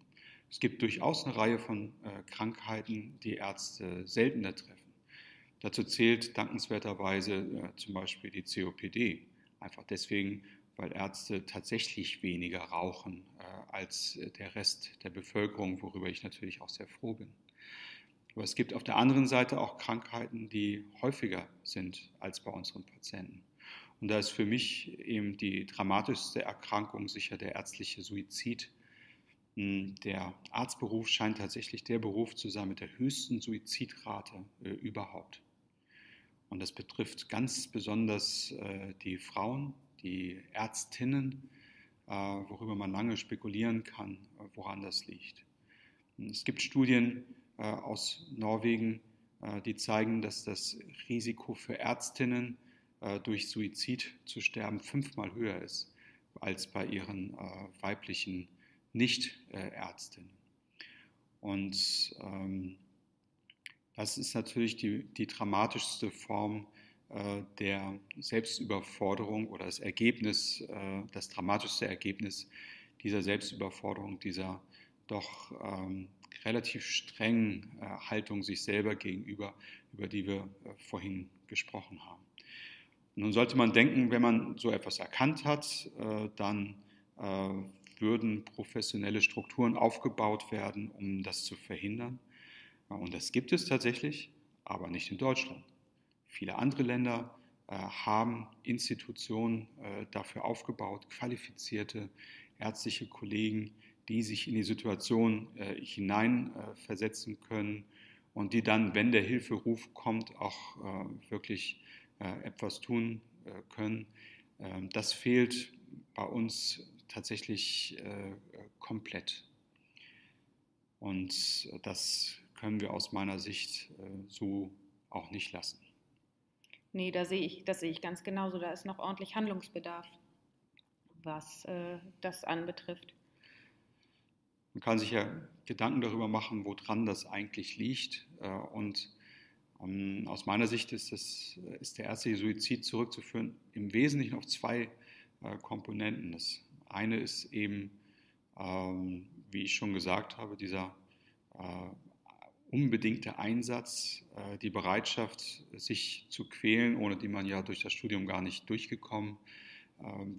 Es gibt durchaus eine Reihe von äh, Krankheiten, die Ärzte seltener treffen. Dazu zählt dankenswerterweise äh, zum Beispiel die COPD. Einfach deswegen, weil Ärzte tatsächlich weniger rauchen äh, als der Rest der Bevölkerung, worüber ich natürlich auch sehr froh bin. Aber es gibt auf der anderen Seite auch Krankheiten, die häufiger sind als bei unseren Patienten. Und da ist für mich eben die dramatischste Erkrankung sicher der ärztliche Suizid. Hm, der Arztberuf scheint tatsächlich der Beruf zu sein mit der höchsten Suizidrate äh, überhaupt. Und das betrifft ganz besonders äh, die Frauen, die Ärztinnen, äh, worüber man lange spekulieren kann, woran das liegt. Es gibt Studien, aus Norwegen, äh, die zeigen, dass das Risiko für Ärztinnen äh, durch Suizid zu sterben fünfmal höher ist als bei ihren weiblichen Nicht-Ärztinnen. Und ähm, das ist natürlich die, die dramatischste Form der Selbstüberforderung oder das Ergebnis, das dramatischste Ergebnis dieser Selbstüberforderung, dieser doch ähm, relativ strengen äh, Haltung sich selber gegenüber, über die wir äh, vorhin gesprochen haben. Nun sollte man denken, wenn man so etwas erkannt hat, äh, dann würden professionelle Strukturen aufgebaut werden, um das zu verhindern. Und das gibt es tatsächlich, aber nicht in Deutschland. Viele andere Länder haben Institutionen dafür aufgebaut, qualifizierte ärztliche Kollegen, die sich in die Situation äh, hineinversetzen äh, können und die dann, wenn der Hilferuf kommt, auch äh, wirklich äh, etwas tun äh, können. Ähm, das fehlt bei uns tatsächlich äh, komplett. Und das können wir aus meiner Sicht so auch nicht lassen. Nee, da sehe ich, das sehe ich ganz genauso. Da ist noch ordentlich Handlungsbedarf, was das anbetrifft. Man kann sich ja Gedanken darüber machen, woran das eigentlich liegt. Äh, und ähm, aus meiner Sicht ist, das, ist der ärztliche Suizid zurückzuführen im Wesentlichen auf zwei äh, Komponenten. Das eine ist eben, ähm, wie ich schon gesagt habe, dieser äh, unbedingte Einsatz, die Bereitschaft, sich zu quälen, ohne die man ja durch das Studium gar nicht durchgekommen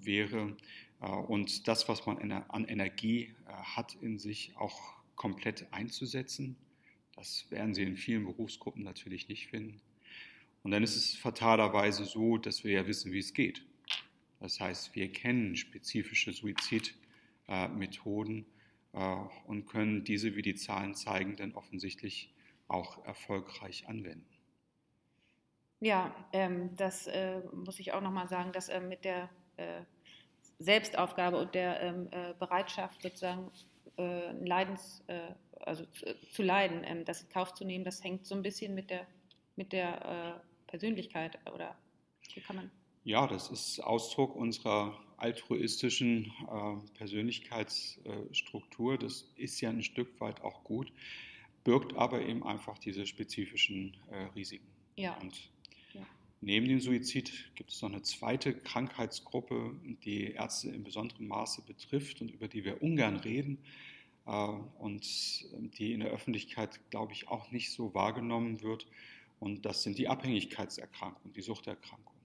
wäre. Äh, und das, was man an Energie äh, hat in sich, auch komplett einzusetzen. Das werden Sie in vielen Berufsgruppen natürlich nicht finden. Und dann ist es fatalerweise so, dass wir ja wissen, wie es geht. Das heißt, wir kennen spezifische Suizidstrategien äh, Methoden äh, und können diese, wie die Zahlen zeigen, dann offensichtlich auch erfolgreich anwenden. Ja, ähm, das äh, muss ich auch nochmal sagen, dass äh, mit der äh, Selbstaufgabe und der ähm, äh, Bereitschaft sozusagen äh, Leidens, äh, also zu, zu leiden, ähm, das in Kauf zu nehmen, das hängt so ein bisschen mit der, mit der Persönlichkeit oder wie kann man. Ja, das ist Ausdruck unserer altruistischen Persönlichkeitsstruktur. Das ist ja ein Stück weit auch gut, birgt aber eben einfach diese spezifischen Risiken. Ja. Und Neben dem Suizid gibt es noch eine zweite Krankheitsgruppe, die Ärzte in besonderem Maße betrifft und über die wir ungern reden äh, und die in der Öffentlichkeit, glaube ich, auch nicht so wahrgenommen wird. Und das sind die Abhängigkeitserkrankungen, die Suchterkrankungen.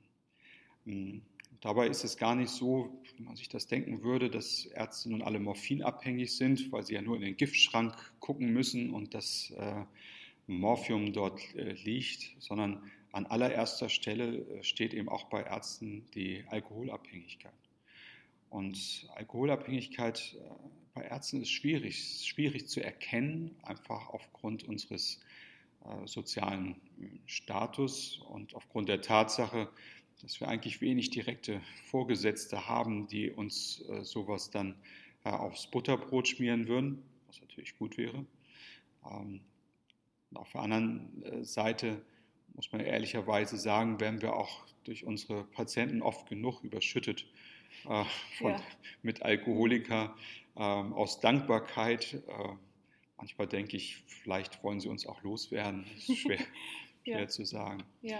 Hm, dabei ist es gar nicht so, wie man sich das denken würde, dass Ärzte nun alle morphinabhängig sind, weil sie ja nur in den Giftschrank gucken müssen und das äh, Morphium dort äh, liegt, sondern an allererster Stelle äh, steht eben auch bei Ärzten die Alkoholabhängigkeit. Und Alkoholabhängigkeit äh, bei Ärzten ist schwierig, schwierig zu erkennen, einfach aufgrund unseres äh, sozialen Status und aufgrund der Tatsache, dass wir eigentlich wenig direkte Vorgesetzte haben, die uns sowas dann aufs Butterbrot schmieren würden, was natürlich gut wäre. Ähm, auf der anderen Seite muss man ehrlicherweise sagen, werden wir auch durch unsere Patienten oft genug überschüttet äh, von, ja. mit Alkoholiker äh, aus Dankbarkeit. Äh, manchmal denke ich, vielleicht wollen sie uns auch loswerden. Das ist schwer, schwer ja. zu sagen. Ja.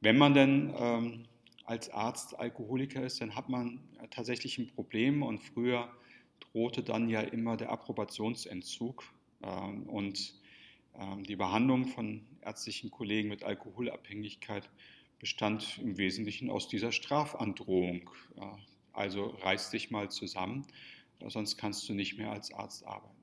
Wenn man denn ähm, als Arzt Alkoholiker ist, dann hat man tatsächlich ein Problem und früher drohte dann ja immer der Approbationsentzug. Ähm, und die Behandlung von ärztlichen Kollegen mit Alkoholabhängigkeit bestand im Wesentlichen aus dieser Strafandrohung. Also reiß dich mal zusammen, sonst kannst du nicht mehr als Arzt arbeiten.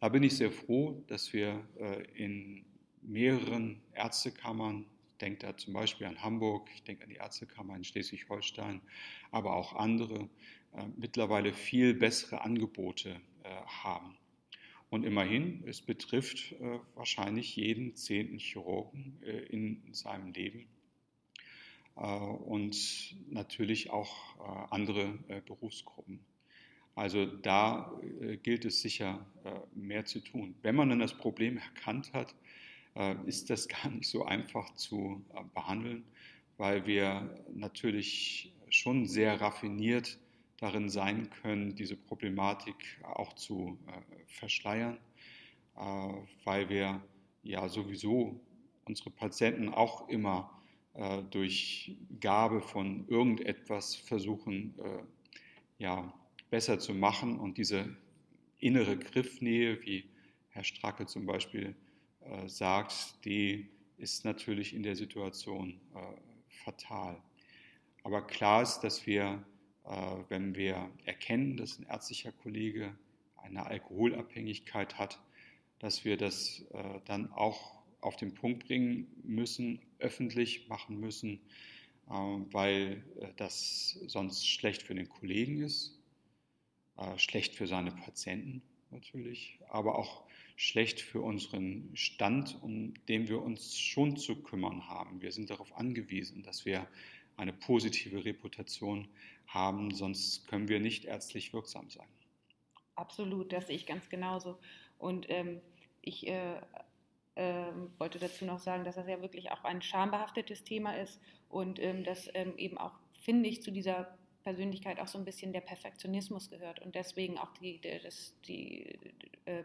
Da bin ich sehr froh, dass wir äh, in mehreren Ärztekammern, ich denke da zum Beispiel an Hamburg, ich denke an die Ärztekammer in Schleswig-Holstein, aber auch andere, äh, mittlerweile viel bessere Angebote äh, haben. Und immerhin, es betrifft äh, wahrscheinlich jeden zehnten Chirurgen äh, in seinem Leben äh, und natürlich auch äh, andere äh, Berufsgruppen. Also da äh, gilt es sicher mehr zu tun. Wenn man dann das Problem erkannt hat, ist das gar nicht so einfach zu behandeln, weil wir natürlich schon sehr raffiniert darin sein können, diese Problematik auch zu äh, verschleiern, äh, weil wir ja sowieso unsere Patienten auch immer äh, durch Gabe von irgendetwas versuchen, ja, besser zu machen und diese innere Griffnähe, wie Herr Stracke zum Beispiel äh, sagt, die ist natürlich in der Situation äh, fatal. Aber klar ist, dass wir wenn wir erkennen, dass ein ärztlicher Kollege eine Alkoholabhängigkeit hat, dass wir das äh, dann auch auf den Punkt bringen müssen, öffentlich machen müssen, äh, weil das sonst schlecht für den Kollegen ist, schlecht für seine Patienten natürlich, aber auch schlecht für unseren Stand, um den wir uns schon zu kümmern haben. Wir sind darauf angewiesen, dass wir eine positive Reputation haben, sonst können wir nicht ärztlich wirksam sein. Absolut, das sehe ich ganz genauso. Und ähm, ich äh, äh, wollte dazu noch sagen, dass das ja wirklich auch ein schambehaftetes Thema ist und ähm, dass ähm, eben auch, finde ich, zu dieser Persönlichkeit auch so ein bisschen der Perfektionismus gehört und deswegen auch die, das, die, äh,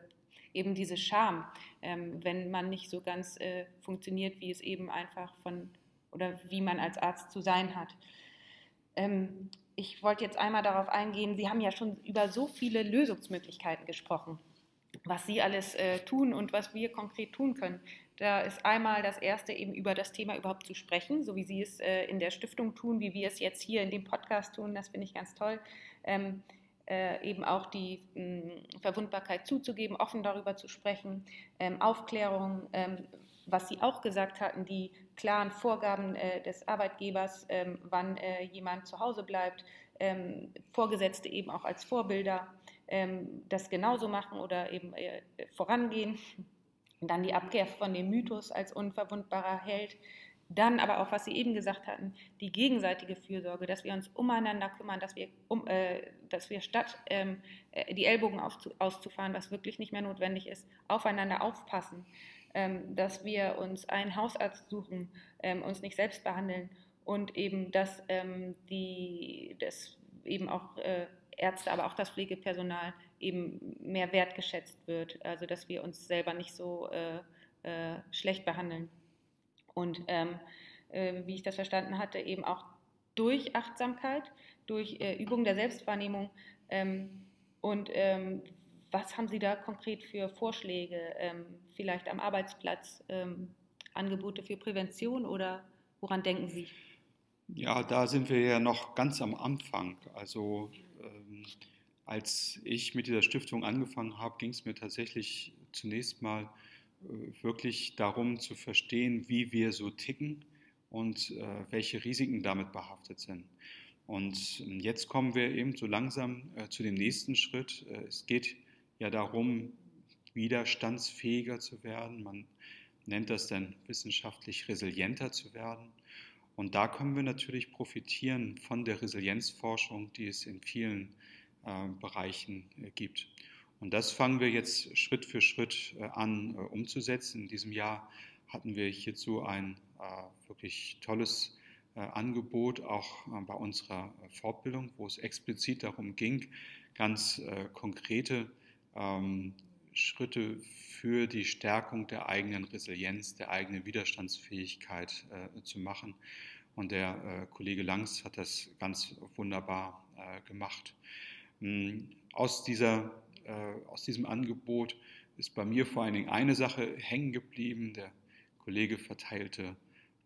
eben diese Scham, ähm, wenn man nicht so ganz äh, funktioniert, wie es eben einfach von oder wie man als Arzt zu sein hat. Ähm, ich wollte jetzt einmal darauf eingehen, Sie haben ja schon über so viele Lösungsmöglichkeiten gesprochen, was Sie alles äh, tun und was wir konkret tun können. Da ist einmal das Erste, eben über das Thema überhaupt zu sprechen, so wie Sie es äh, in der Stiftung tun, wie wir es jetzt hier in dem Podcast tun. Das finde ich ganz toll. Ähm, äh, eben auch die mh, Verwundbarkeit zuzugeben, offen darüber zu sprechen, ähm, Aufklärung, ähm, was Sie auch gesagt hatten, die klaren Vorgaben äh, des Arbeitgebers, ähm, wann äh, jemand zu Hause bleibt, ähm, Vorgesetzte eben auch als Vorbilder, ähm, das genauso machen oder eben äh, vorangehen. Und dann die Abkehr von dem Mythos als unverwundbarer Held. Dann aber auch, was Sie eben gesagt hatten, die gegenseitige Fürsorge, dass wir uns umeinander kümmern, dass wir, um, äh, dass wir statt ähm, äh, die Ellbogen aufzu, auszufahren, was wirklich nicht mehr notwendig ist, aufeinander aufpassen, ähm, dass wir uns einen Hausarzt suchen, ähm, uns nicht selbst behandeln und eben, dass ähm, die, das eben auch äh, Ärzte, aber auch das Pflegepersonal eben mehr wertgeschätzt wird, also dass wir uns selber nicht so äh, äh, schlecht behandeln. Und ähm, äh, wie ich das verstanden hatte, eben auch durch Achtsamkeit, durch äh, Übung der Selbstwahrnehmung. Ähm, und ähm, was haben Sie da konkret für Vorschläge, ähm, vielleicht am Arbeitsplatz, ähm, Angebote für Prävention oder woran denken Sie? Ja, da sind wir ja noch ganz am Anfang. Also ähm, als ich mit dieser Stiftung angefangen habe, ging es mir tatsächlich zunächst mal wirklich darum zu verstehen, wie wir so ticken und äh, welche Risiken damit behaftet sind. Und ähm, jetzt kommen wir eben so langsam äh, zu dem nächsten Schritt. es geht ja darum, widerstandsfähiger zu werden. Man nennt das dann wissenschaftlich resilienter zu werden. Und da können wir natürlich profitieren von der Resilienzforschung, die es in vielen äh, Bereichen äh, gibt. Und das fangen wir jetzt Schritt für Schritt äh, an äh, umzusetzen. In diesem Jahr hatten wir hierzu ein äh, wirklich tolles Angebot, auch bei unserer Fortbildung, wo es explizit darum ging, ganz konkrete ähm, Schritte für die Stärkung der eigenen Resilienz, der eigenen Widerstandsfähigkeit äh, zu machen. Und der Kollege Langs hat das ganz wunderbar gemacht. Hm, aus, dieser, aus diesem Angebot ist bei mir vor allen Dingen eine Sache hängen geblieben. Der Kollege verteilte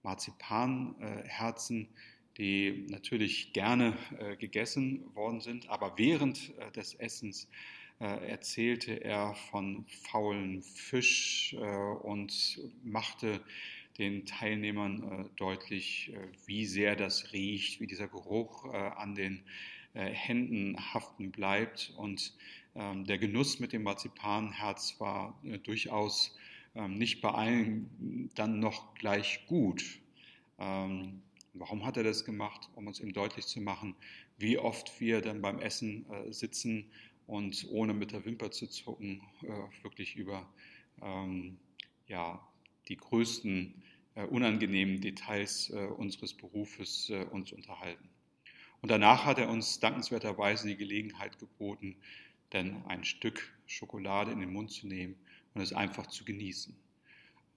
Marzipanherzen, die natürlich gerne äh, gegessen worden sind, aber während äh, des Essens äh, erzählte er von faulen Fisch äh, und machte den Teilnehmern äh, deutlich, wie sehr das riecht, wie dieser Geruch an den Händen haften bleibt. Und der Genuss mit dem Marzipanherz war durchaus ähm, nicht bei allen dann noch gleich gut. Ähm, warum hat er das gemacht? Um uns eben deutlich zu machen, wie oft wir dann beim Essen sitzen und ohne mit der Wimper zu zucken, äh, wirklich über ähm, ja, die größten äh, unangenehmen Details äh, unseres Berufes äh, uns unterhalten. Und danach hat er uns dankenswerterweise die Gelegenheit geboten, denn ein Stück Schokolade in den Mund zu nehmen und es einfach zu genießen.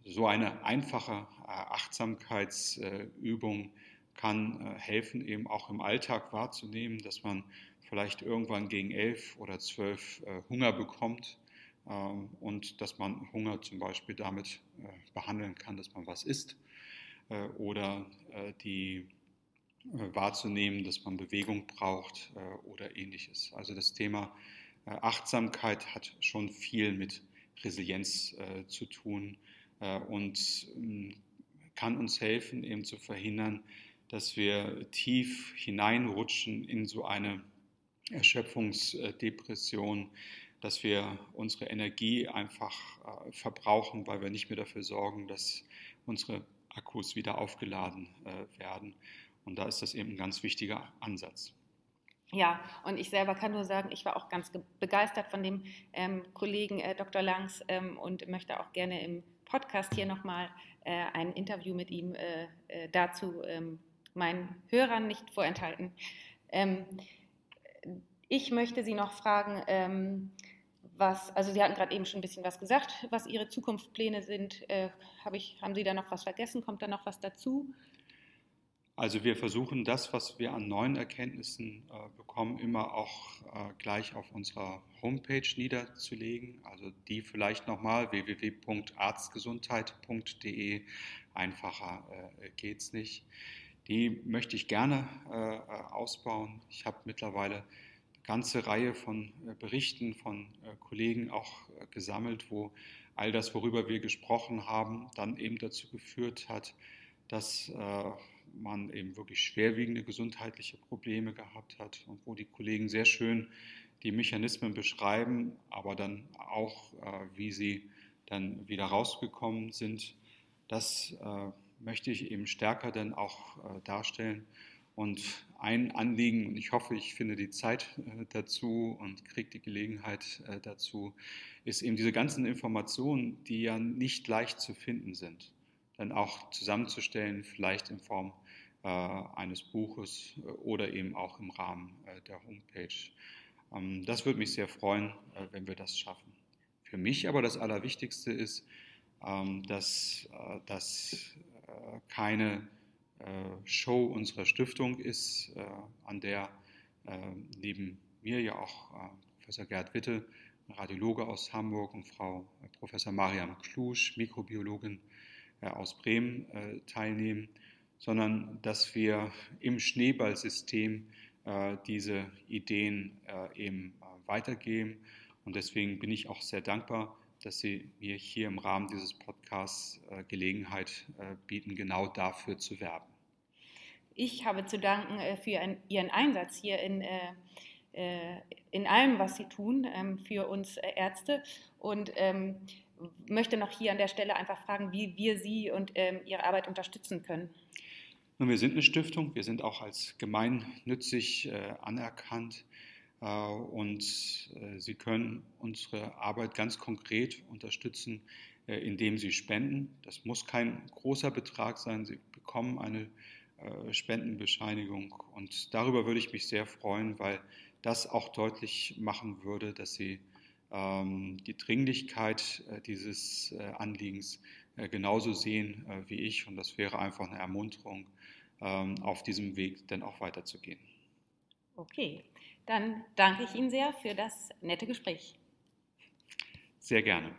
So eine einfache äh, Achtsamkeitsübung kann äh, helfen, eben auch im Alltag wahrzunehmen, dass man vielleicht irgendwann gegen elf oder zwölf äh, Hunger bekommt ähm, und dass man Hunger zum Beispiel damit äh, behandeln kann, dass man was isst äh, oder äh, die äh, wahrzunehmen, dass man Bewegung braucht äh, oder ähnliches. Also das Thema Achtsamkeit hat schon viel mit Resilienz zu tun und ähm, kann uns helfen, eben zu verhindern, dass wir tief hineinrutschen in so eine Erschöpfungsdepression, dass wir unsere Energie einfach äh, verbrauchen, weil wir nicht mehr dafür sorgen, dass unsere Akkus wieder aufgeladen äh, werden. Und da ist das eben ein ganz wichtiger Ansatz. Ja, und ich selber kann nur sagen, ich war auch ganz begeistert von dem ähm, Kollegen äh, Dr. Langs ähm, und möchte auch gerne im Podcast hier nochmal äh, ein Interview mit ihm äh, äh dazu ähm, meinen Hörern nicht vorenthalten. Ähm, ich möchte Sie noch fragen, ähm, was, also Sie hatten gerade eben schon ein bisschen was gesagt, was Ihre Zukunftspläne sind. Äh, hab ich, haben Sie da noch was vergessen? Kommt da noch was dazu? Also wir versuchen das, was wir an neuen Erkenntnissen äh, bekommen, immer auch äh, gleich auf unserer Homepage niederzulegen. Also die vielleicht nochmal www.arztgesundheit.de. Einfacher äh, es nicht. Die möchte ich gerne äh, äh, ausbauen. Ich habe mittlerweile ganze Reihe von äh, Berichten von äh, Kollegen auch gesammelt, wo all das, worüber wir gesprochen haben, dann eben dazu geführt hat, dass man eben wirklich schwerwiegende gesundheitliche Probleme gehabt hat und wo die Kollegen sehr schön die Mechanismen beschreiben, aber dann auch, äh, wie sie dann wieder rausgekommen sind. Das äh, möchte ich eben stärker dann auch äh, darstellen. Und ein Anliegen, und ich hoffe, ich finde die Zeit dazu und kriege die Gelegenheit dazu, ist eben diese ganzen Informationen, die ja nicht leicht zu finden sind, dann auch zusammenzustellen, vielleicht in Form eines Buches oder eben auch im Rahmen der Homepage. Ähm, das würde mich sehr freuen, äh, wenn wir das schaffen. Für mich aber das Allerwichtigste ist, ähm, dass äh, das äh, keine Show unserer Stiftung ist, an der neben mir ja auch Professor Gerd Witte, Radiologe aus Hamburg und Frau Professor Mariam Klusch, Mikrobiologin aus Bremen, teilnehmen, sondern dass wir im Schneeballsystem äh, diese Ideen äh, eben äh, weitergeben. Und deswegen bin ich auch sehr dankbar, dass Sie mir hier im Rahmen dieses Podcasts Gelegenheit bieten, genau dafür zu werben. Ich habe zu danken für Ihren Einsatz hier in, in allem, was Sie tun ähm, für uns Ärzte und ähm, möchte noch hier an der Stelle einfach fragen, wie wir Sie und ähm, Ihre Arbeit unterstützen können. Nun, wir sind eine Stiftung, wir sind auch als gemeinnützig äh, anerkannt äh, und äh, Sie können unsere Arbeit ganz konkret unterstützen, äh, indem Sie spenden. Das muss kein großer Betrag sein, Sie bekommen eine äh, Spendenbescheinigung. Und darüber würde ich mich sehr freuen, weil das auch deutlich machen würde, dass Sie ähm, die Dringlichkeit äh, dieses Anliegens genauso sehen wie ich. Und das wäre einfach eine Ermunterung auf diesem Weg dann auch weiterzugehen. Okay, dann danke ich Ihnen sehr für das nette Gespräch. Sehr gerne.